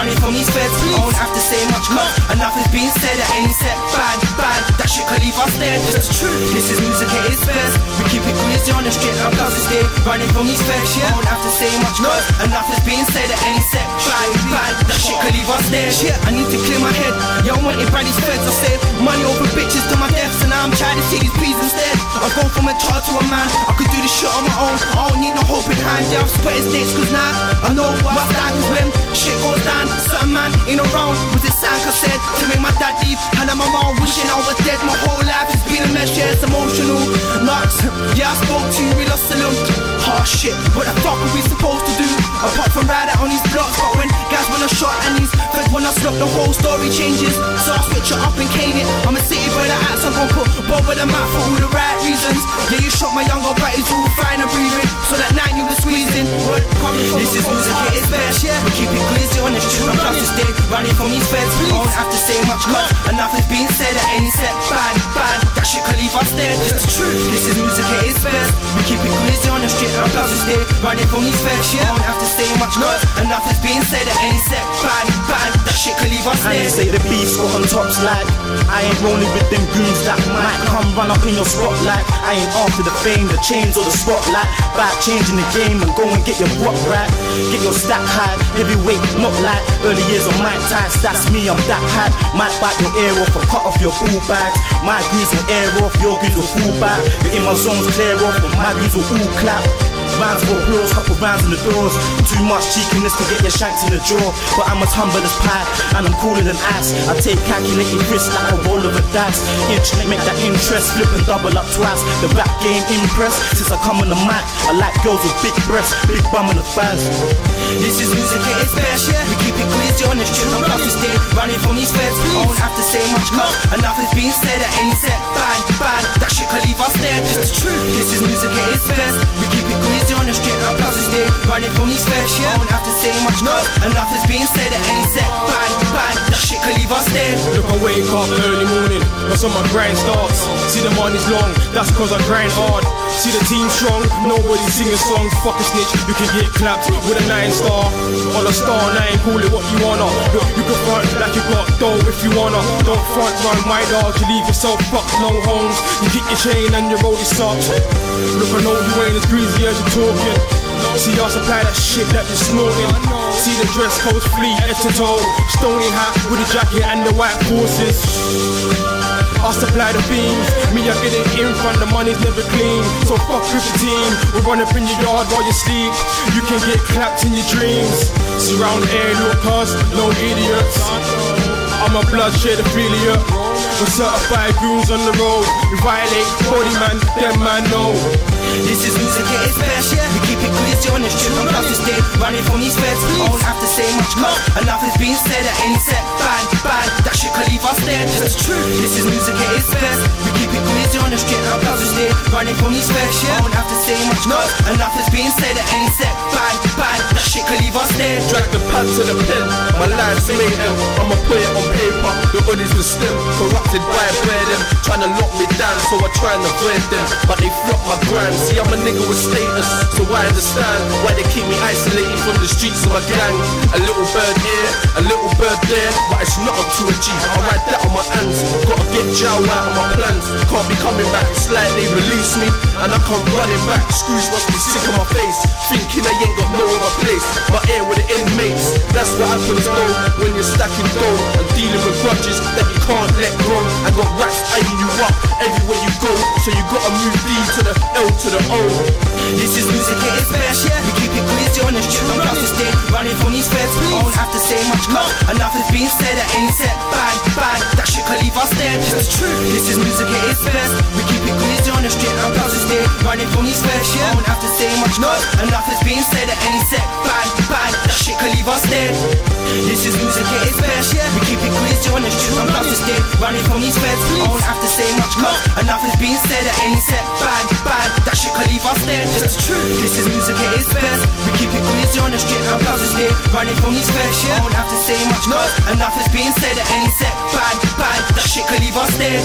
running from these feds. I don't have to say much, cause enough is being said at any set. Bad, bad, that shit could leave us dead. This is true, this is music at its best. We keep it greasy on the street, our cousins stay running from these feds. Yeah, I don't have to say much, cause enough is being said at any set. Bad, bad, that shit could leave us dead. Shit, I need to clear my head. Yo, I wanted by these feds, I said money over bitches to my deaths, and I'm trying to see these peas instead. I've gone from a child to a man, I could do this shit on my own. I don't need no hope in hand, yeah, I've his dicks, cause now I know what's that when make my dad leave? And I'm around wishing I was dead. My whole life has been a mess, yeah, it's emotional. Nuts, yeah, I spoke to you, we lost a little. Oh shit, what the fuck are we supposed to do? Apart from ride out on these blocks, but when guys wanna shot and these feds wanna slop, the whole story changes. So I switch it up and cane it. I'm a city boy that acts, I'm gon' put Bow with the map for all the right reasons. Yeah, you shot my younger but he's all fine and breathing. So that night you were squeezing. This is music at its best, yeah. Keep it greasy on the street, to stay running from these feds. I don't have to say much, cause enough is being said at any set. Bad, bad, that shit could leave us dead. This is true, this is at. We keep it greasy on the street, I'm to stay running from these yeah. I don't have to say much, cause enough is being said at any set. Bad, bad, that shit could leave us I dead. ain't say the beast got on tops like I ain't rolling with them goons that might come run up in your spotlight. I ain't after the fame, the chains or the spotlight. Back changing the game and go and get your block right. Get your stack high, heavyweight, not like early years of my time. That's me, I'm that high. Might bite your ear off or cut off your ball bags. My grease will air off, your grease will fall back. You're in my zones, clear off, but my grease will all clap. Rounds for applause, couple rounds in the doors. Too much cheekiness to get your shanks in the jaw. But I'm as humble as pie, and I'm cooler than ice. I take calculated risks like a roll of a dice. Inch, make that interest flip and double up twice. The rap game impress. Since I come on the mic, I like girls with big breasts, big bum in the thighs. This is music at its best, yeah. We keep it greasy on the street, I'm about to stay running from these feds. I don't have to say much, cause enough is being said at any set. Is true, this is music at its best. We keep it greasy on the street, about to stay running from these feds, yeah. I don't have to say much, cause enough is being said at any set. Bad, bad, that shit could leave us dead. Look, I wake up early morning, when my grind starts. See the money's long, that's cause I grind hard. See the team strong, nobody singing songs. Fuck a snitch, you can get clapped with a nine star. On a star nine, call it what you wanna. Look, you can front like you got dough if you wanna. Don't front run my dog, you leave yourself fucked, no homes. You get your chain and your roll is. Look, I know you ain't as greasy as you're talking. See, I supply that shit that you're snorting. See the dress code's fleet, head to toe. Stony hat with a jacket and the white forces. I supply the beams. Me, I get it in front, the money's never clean. So fuck with the team. We run up in your yard while you sleep. You can get clapped in your dreams. Surround air, no cars, no idiots. I'm a bloodshed affiliate. We're certified goons on the road. We violate body man, them man know. This is music at its best, yeah. We keep it greasy on the street, I'm about to stay running from these feds. I don't have to say much, cause enough is being said at any set. Bad, bad, that shit could leave us dead. This is true, this is music at its best. We keep it greasy on the street, I'm about to stay running from these feds, yeah. I don't have to say much, cause enough is being said at any set. Bad, bad, that shit could leave us dead. Drag the pad to the pen, my life's made them. I'ma put it on paper, the hoodies with stem. Corrupted by a pair them, trying to lock me down, so I try and avoid them. But they flop my grind, see I'm a nigga with status, so I understand why they keep me isolated from the streets of my gang. A little bird here, a little bird there, but it's not up to a G. I ride that on my hands, gotta get jail out of my plans. Can't be coming back, it's like they release me, and I come running back. Screws must be sick of my face, thinking I ain't got no other place. My air with the inmates, that's what happens though when you're stacking and dealing with grudges that you can't let. I got rats eyeing you up everywhere you go, so you gotta move D to the L to the O. This is music at its best, yeah. We keep it greasy on the street, I'm to stay running from these feds. I don't have to say much, cause enough is being said at any set. Bad, bad, that shit could leave us dead. Is true, this is music at its best. We keep it greasy on the street, I'm to stay running from these feds, yeah. I don't have to say much, cause enough is being said at any set. Bad, bad, that shit could leave us dead. This is running from these feds. I don't have to say much, cause enough is being said at any set. Bad, bad, that shit could leave us dead. This is true, this is music at its best. We keep it greasy on the street, I'm about to stay running from these feds. I don't have to say much, cause enough is being said at any set. Bad, bad, that shit could leave us dead.